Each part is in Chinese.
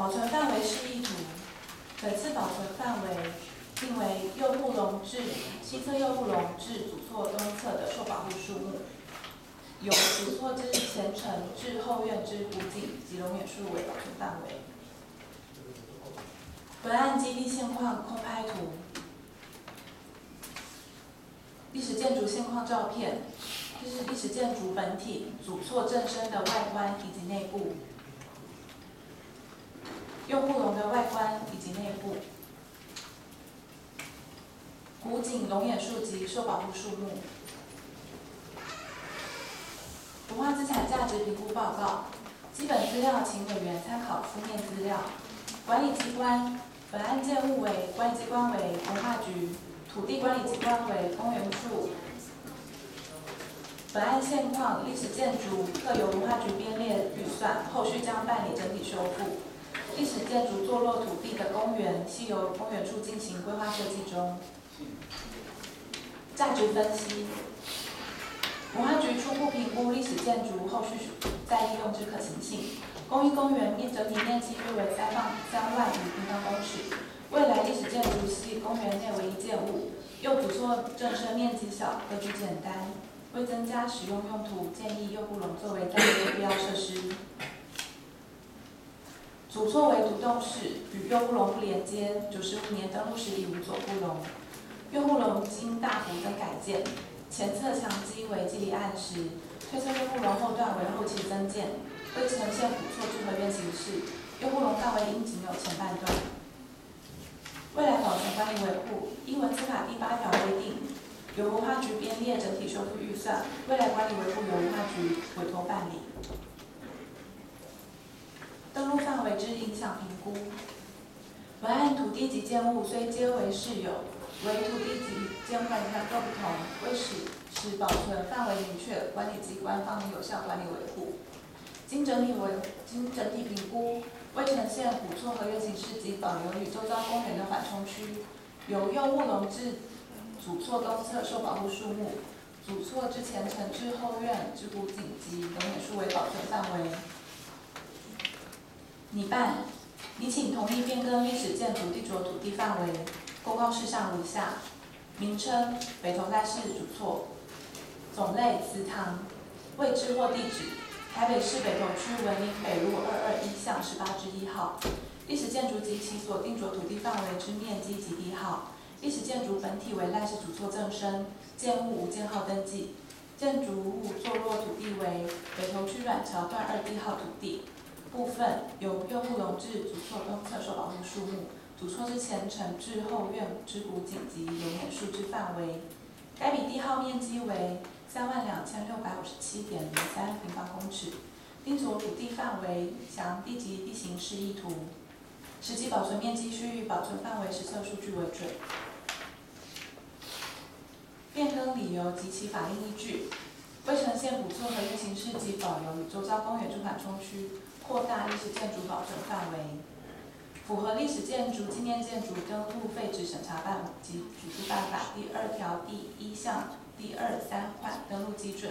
保存范围示意图，本次保存范围定为右护龙至西侧右护龙至主错东侧的受保护树木，由主错之前程至后院之古井及龙眼树为保存范围。本案基地现况空拍图，历史建筑现况照片，这是历史建筑本体主错正身的外观以及内部。右护龙的外观以及内部，古井龙眼树及受保护树木，文化资产价值评估报告，基本资料请委员参考书面资料。管理机关，本案建物为管理机关为文化局，土地管理机关为公园处。本案现况，历史建筑各由文化局编列预算，后续将办理整体修复。历史建筑坐落土地的公园，系由公园处进行规划设计中。价值分析，文化局初步评估历史建筑后续再利用之可行性。公益公园面整体面积约为三万三万平方公尺，未来历史建筑系公园内唯一建物，右主错正身面积小，格局简单，为增加使用用途，建议右护龙作为再利用必要设施。主错为独栋式，与右护龙不连接。九十五年登陆时已无左护龙。右护龙经大幅增改建，前侧墙基为基里暗石，推测右护龙后段为后期增建，未呈现古错聚合院形式。右护龙范围应仅有前半段。未来保存管理维护，依文字法第八条规定，由文化局编列整体修复预算，未来管理维护由文化局委托办理。登录范围之影响评估。本案土地及建物虽皆为市有，为土地及建物管理各不同，为使使保存范围明确，管理机关方能有效管理维护。经整体为经整体评估，为呈现古厝和原形式及保留与周遭公园的缓冲区，由右护龙至主厝东侧受保护树木，主厝之前程至后院之古井及龙眼树为保存范围。拟办，拟请同意变更历史建筑地着土地范围。公告事项如下：名称：北投赖氏主厝，种类：祠堂，位置或地址：台北市北投区文林北路二二一巷十八之一号。历史建筑及其所定着土地范围之面积及地号。历史建筑本体为赖氏主厝正身，建物无建号登记。建筑物坐落土地为北投区软桥段二 D 号土地。部分由右护龙至主错东侧受保护树木，主错之前程至后院之古井及龙眼树之范围。该笔地号面积为三万两千六百五十七点零三平方公尺。定着土地范围详地级地形示意图。实际保存面积需以保存范围实测数据为准。变更理由及其法令依据。为呈现古厝和运行式及保留与周遭公园之缓冲区。扩大历史建筑保存范围，符合历史建筑纪念建筑登录废止审查办及组织办法第二条第一项第二三款登录基准。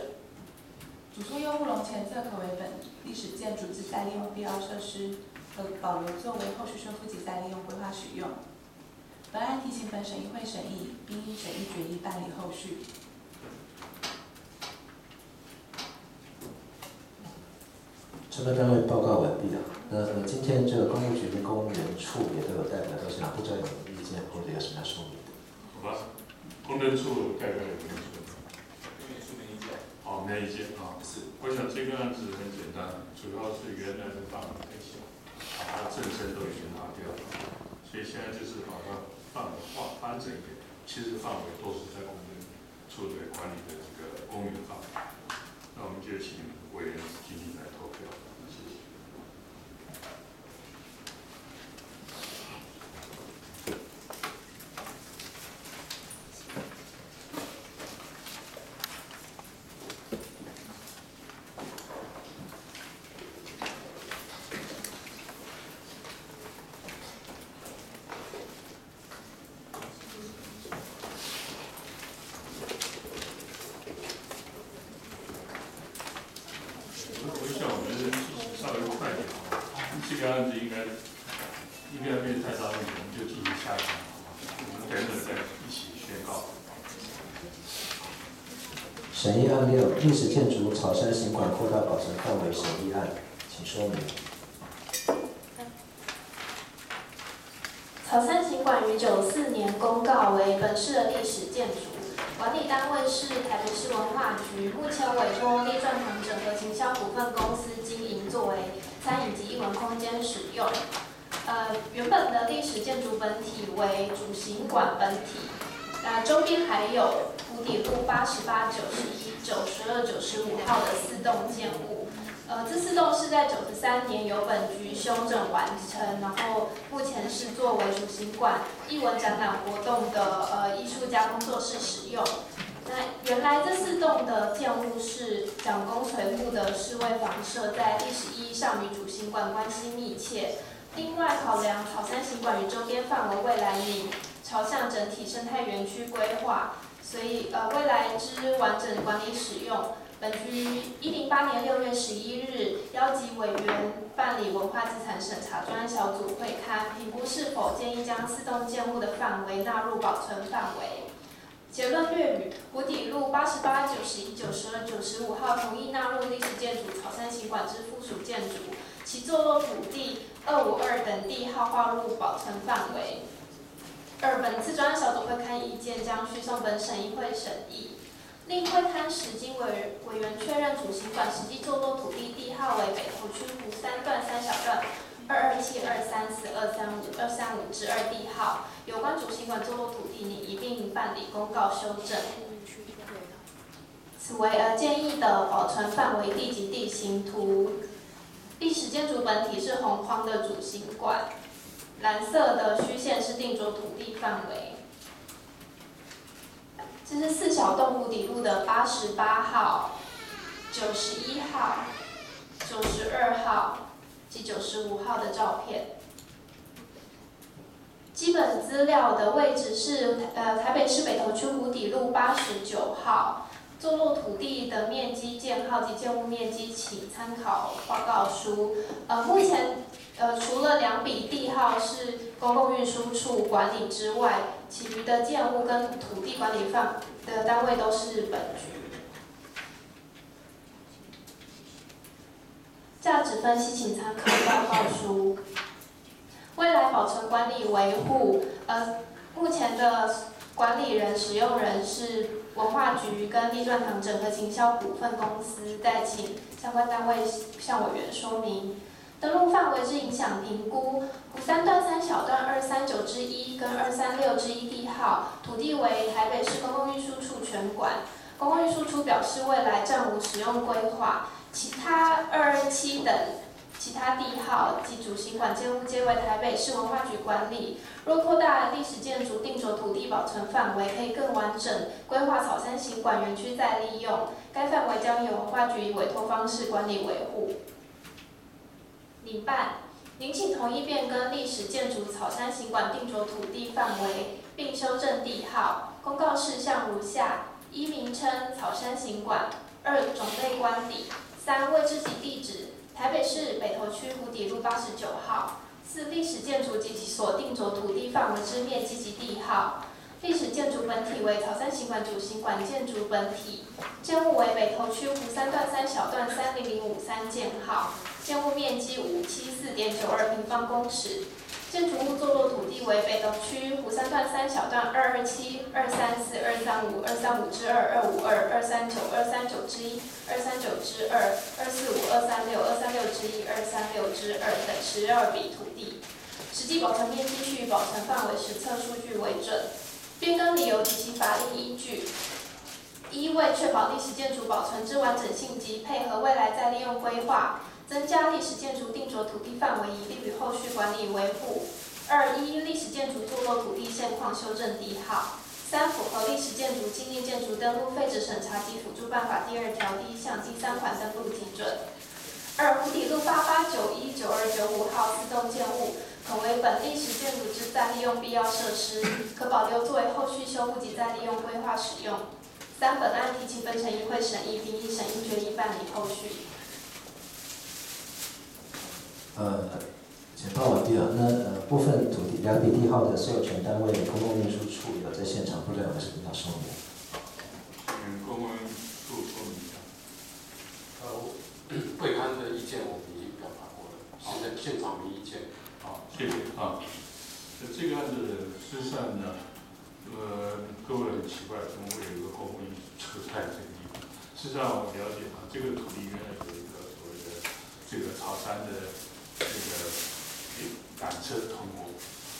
主诉用户龙前侧可为本历史建筑之再利用必要设施，可保留作为后续修复及再利用规划使用。本案提请本审议会审议，并依审议决议办理后续。承办单位报告完毕了。那今天这个公务局跟公园处也都有代表，都是哪不知道有什么意见或者有什么要说明的？好吧，公园处代表有没有说？公园处没意见。好，没意见啊。是。我想这个案子很简单，主要是原来的范围太小，把它正身都已经拿掉了，所以现在就是把它范围划翻整一点。其实范围都是在公园处的管理的这个公园范围。那我们就请委员进行来投票。我想下场，我们等等再一起宣告。审议案六，历史建筑草山行馆扩大保存范围审议案，请说明。草山行馆于九四年公告为本市的历史建筑，管理单位是台北市文化局，目前委托立传堂整合行销股份公司经营，作为餐饮及艺文空间使用。呃，原本的历史建筑本体为主行馆本体，那周边还有湖底路八十八、九十一、九十二、九十五号的四栋建物。呃，这四栋是在九十三年由本局修整完成，然后目前是作为主行馆、艺文展览活动的呃艺术家工作室使用。那原来这四栋的建物是蒋公垂户的侍卫房舍，在历史意义上与主行馆关系密切。另外考量草山行馆与周边范围未来拟朝向整体生态园区规划，所以呃未来之完整管理使用。本局一零八年六月十一日邀集委员办理文化资产审查专案小组会勘，评估是否建议将四栋建物的范围纳入保存范围。结论略语：湖底路八十八、九十一、九十二、九十五号同意纳入历史建筑草山行馆之附属建筑，其坐落土地二五二等地号划入保存范围。二、本次专案小组会勘意见将续送本审议会审议。另会勘时，经委委员确认主行馆实际坐落土地地号为北投区湖三段三小段二二七二三四二三五二三五之二地号，有关主行馆坐落土地拟一并办理公告修正。此为呃建议的保存范围地及地形图。历史建筑本体是红框的主行馆，蓝色的虚线是定着土地范围。这是四小洞湖底路的八十八号、九十一号、九十二号及九十五号的照片。基本资料的位置是呃台北市北投区湖底路八十九号，坐落土地的面积、建号及建物面积，请参考报告书。呃，目前呃除了两笔地号是公共运输处管理之外，其余的建物跟土地管理范的单位都是本局。价值分析，请参考报告书。未来保存管理维护，呃，目前的管理人、使用人是文化局跟立传堂整合行销股份公司，再请相关单位向委员说明。登录范围之影响评估，古三段三小段二三九之一跟二三六之一地号，土地为台北市公共运输处全管。公共运输处表示未来暂无使用规划，其他二二七等其他地号及主行馆建物皆为台北市文化局管理。若扩大历史建筑定着土地保存范围，可以更完整规划草山行馆园区再利用。该范围将由文化局以委托方式管理维护。领办，您请同意变更历史建筑草山行馆定着土地范围，并修正地号。公告事项如下：一、名称草山行馆；二、种类官邸；三、位置及地址台北市北投区湖底路八十九号；四、历史建筑及其所定着土地范围之面积及地号。本体为草山行管主行馆建筑本体，建物为北投区湖三段三小段三零零五三建号。建物面积五七四点九二平方公尺，建筑物坐落土地为北投区湖三段三小段二二七、二三四、二三五、二三五之二、二五二、二三九、二三九之一、二三九之二、二四五、二三六、二三六之一、二三六之二等十二笔土地，实际保存面积须以保存范围实测数据为准。变更理由及其法律依据：一、为确保历史建筑保存之完整性及配合未来再利用规划。增加历史建筑定着土地范围，以利于后续管理维护。二一历史建筑坐落土地现况修正地号。三符合历史建筑纪念建筑登录废止审查及辅助办法第二条第一项第三款登录基准。二湖底路八八九一九二九五号四栋建物，可为本地实践组织再利用必要设施，可保留作为后续修复及再利用规划使用。三本案提请分成议会审议，并依审议决议办理后续。呃，简报完毕了。那呃部分土地两笔地号的所有权单位的公共运输处有在现场，不知道有什么要说明？请公文处说明一下。呃，会刊的意见我们已经表达过了，现在现场没意见。好，谢谢啊。那这个案子事实上呢，呃，各位很奇怪，怎么会有一个公共车在这个地方？事实上我了解啊，这个土地原来有一个所谓的这个潮汕的这个缆车通过，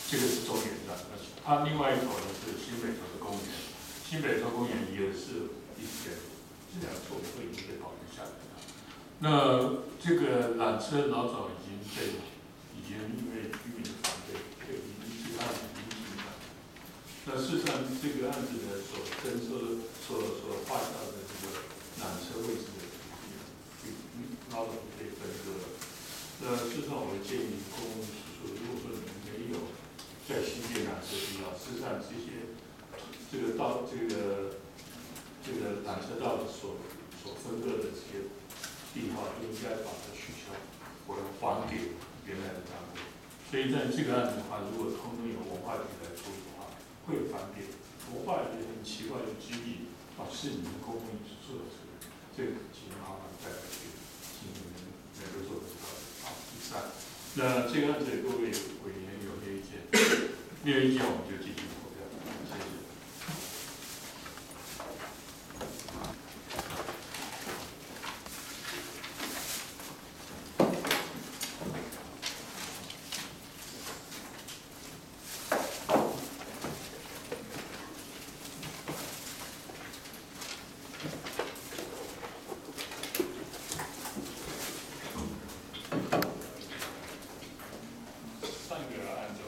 这个是中原站，它另外一头呢是新北头的公园，新北头公园也是一边，这两处都已经被保留下来了。那这个缆车老早已经被已经因为居民的反对，这个已经这个案子已经停了。那事实上，这个案子呢所征收、所所划下的这个缆车位置的土地啊，嗯，老早就被分割了。那事实上，我建议公共运输，如果说你们没有在新建缆车地道，事实上这些这个道这个这个缆车道所所分割的这些地号，应该把它取消，或者还给原来的单位。所以在这个案子的话，如果通通由文化局来处理的话，会有翻变。文化局很奇怪的基地，啊，是你们公共运输做的这个，这个请麻烦再来去，请你们能够做得到。好，第三，那这个案子各位委员有没有意见？没有意见，我们就进行投票。谢谢。上个案子。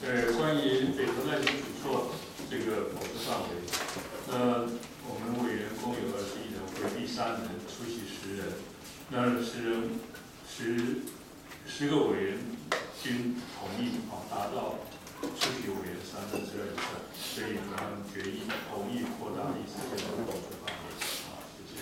呃，关于北投赖地主错这个否决范围，那我们委员共有二十一人，回避三人，出席十人。那十人十委员均同意啊，达到出席委员三分之二以上，所以我们决议同意扩大第四届的范围。好，谢谢。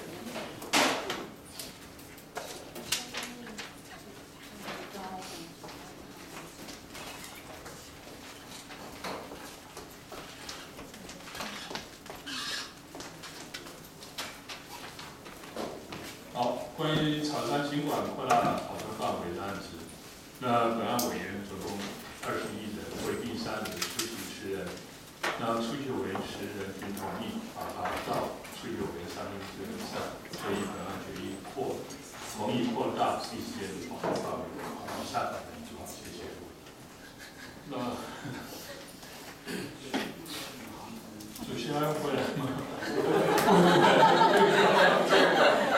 好，关于草山新馆扩大讨论范围的案子，那本案委员总共二十一人，回避三人，出席十人。那出席委员十人均同意把它到出席委员三分之以上，所以本案决议扩同意扩大第四届的讨论范围。好，以上，好，谢谢。那 主席还要回来吗？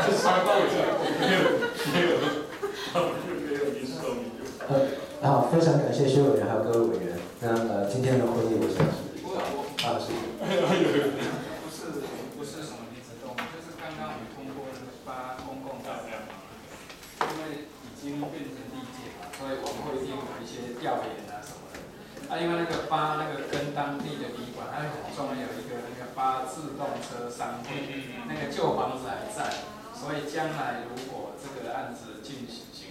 这三报纸没有没有，没有您说明就好。好，非常感谢薛委员还有各位委员。那呃今天的会议我想是我我啊是不是不是什么离子动，就是刚刚我们通过那个八公共大量嘛，因为已经变成地界嘛，所以我们会定有一些调研啊什么的。啊，因为那个发那个跟当地的旅馆，还有很重要有一个那个发自动车商会，那个旧房子还在，所以将来如果这个案子进行，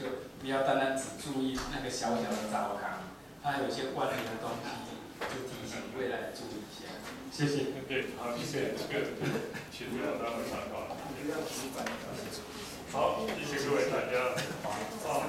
就不要单单只注意那个小小的糟糠，它有些关联的东西，就提醒未来注意一下。谢谢。对，好，谢谢。这个其实要当个上考。好，谢谢各位大家。好。